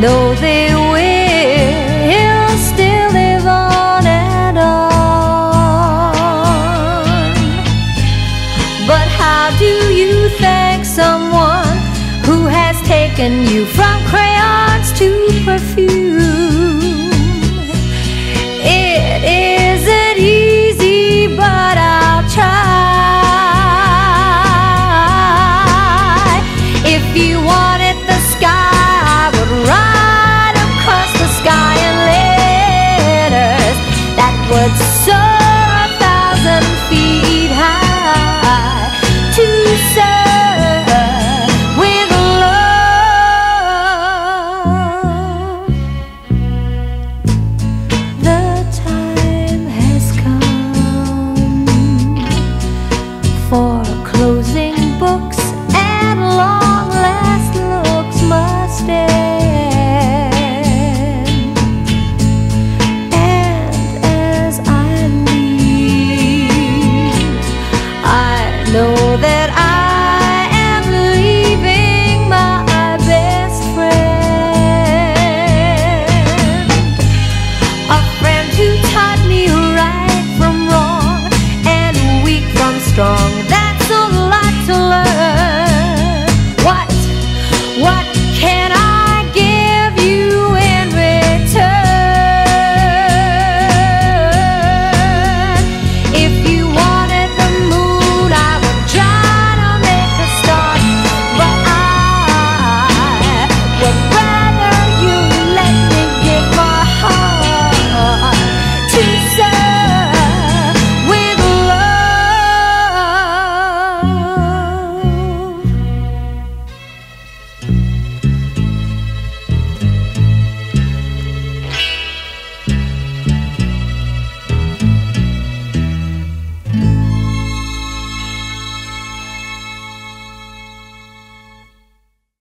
know they will still live on and on. But how do you thank someone who has taken you from crayons